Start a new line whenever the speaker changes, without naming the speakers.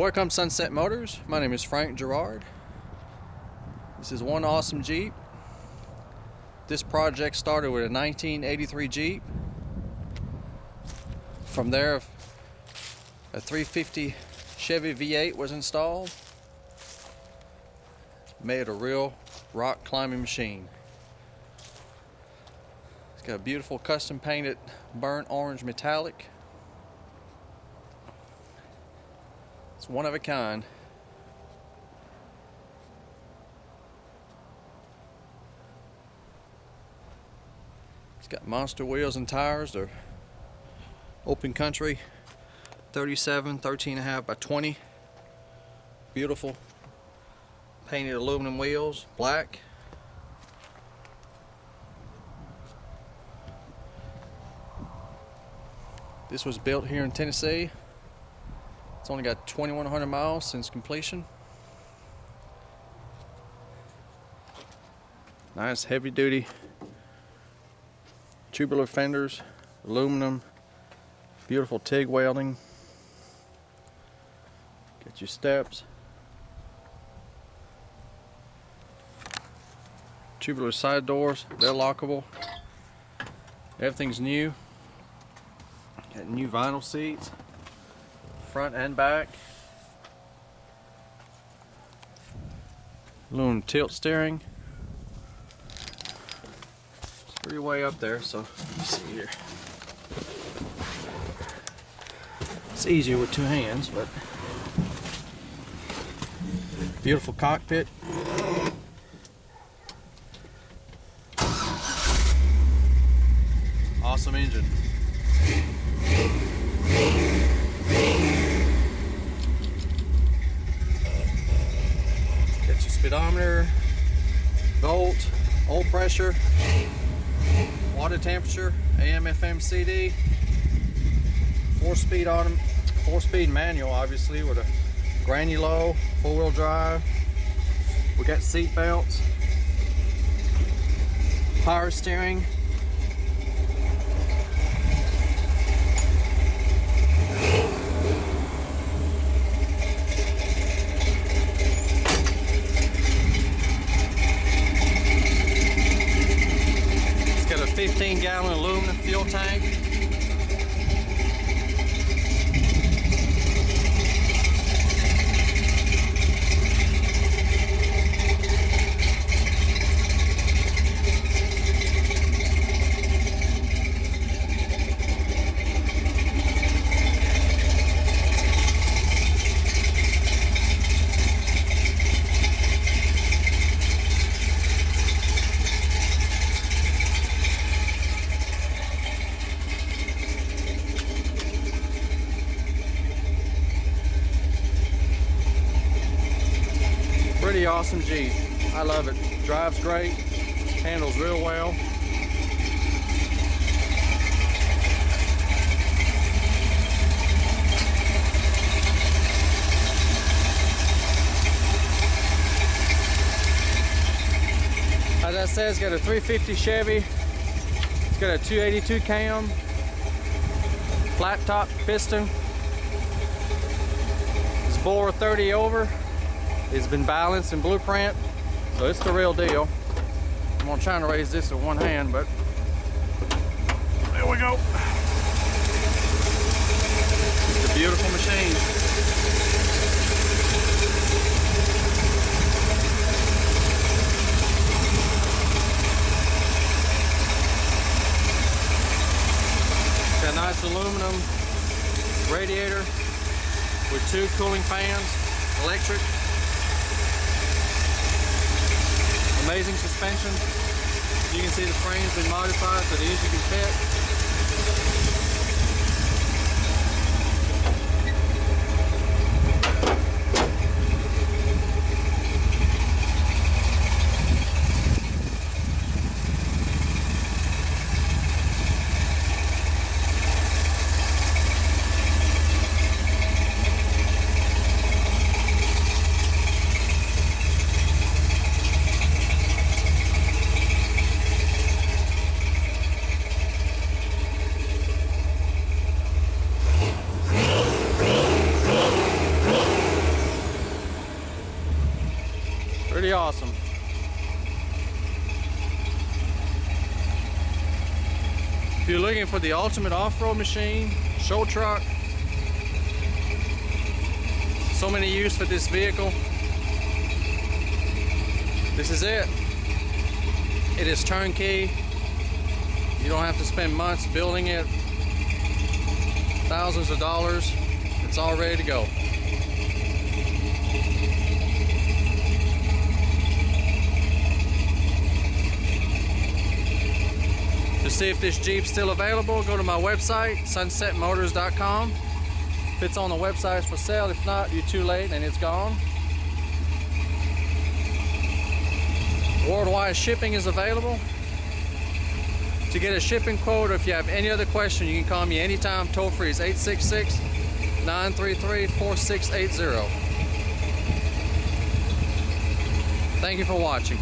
Welcome Sunset Motors. My name is Frank Gerard. This is one awesome Jeep. This project started with a 1983 Jeep. From there, a 350 Chevy V8 was installed. Made a real rock climbing machine. It's got a beautiful custom painted burnt orange metallic. One of a kind. It's got monster wheels and tires. They're open country 37, 13 and a half by 20. Beautiful painted aluminum wheels, black. This was built here in Tennessee. It's only got 2,100 miles since completion. Nice heavy duty tubular fenders, aluminum, beautiful TIG welding. Get your steps. Tubular side doors, they're lockable. Everything's new. Got new vinyl seats, front and back. Aluminum tilt steering. It's pretty way up there, so see here. It's easier with two hands, but beautiful cockpit. Awesome engine. Get your speedometer, volt, oil pressure, water temperature, AM, FM, CD, four speed autumn, four speed manual obviously with a granny low, four wheel drive. We got seat belts, power steering, It's got a 15 gallon aluminum fuel tank. Pretty awesome Jeep. I love it. Drives great, handles real well. As I said, it's got a 350 Chevy. It's got a 282 cam, flat top piston. It's bore 30 over. It's been balanced in blueprint, so it's the real deal. I'm gonna try to raise this with one hand, but there we go. It's a beautiful machine. A nice aluminum radiator with two cooling fans, electric. Amazing suspension. You can see the frame's been modified so the engine can fit. Awesome. If you're looking for the ultimate off-road machine, show truck, so many use for this vehicle. This is it. It is turnkey. You don't have to spend months building it, thousands of dollars. It's all ready to go. To see if this Jeep's still available, go to my website, sunsetmotors.com. If it's on the website, it's for sale. If not, you're too late and it's gone. Worldwide shipping is available. To get a shipping quote or if you have any other question, you can call me anytime. Toll free is 866 933 4680. Thank you for watching.